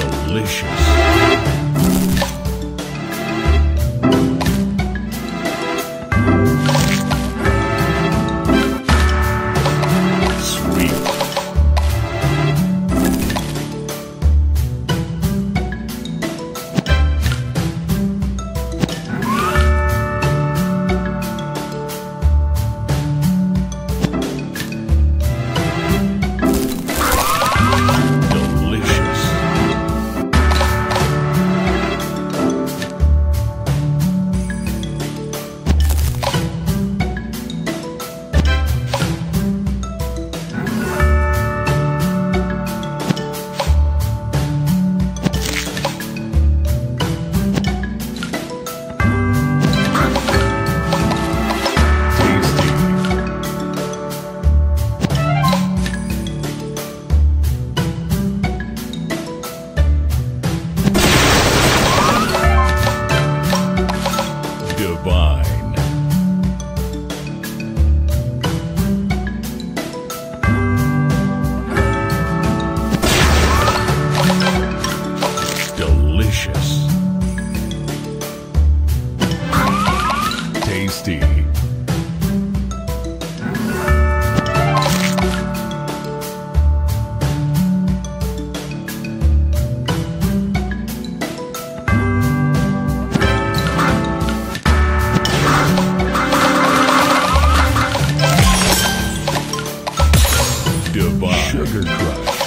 delicious. delicious. Tasty. Divine. Sugar Crush.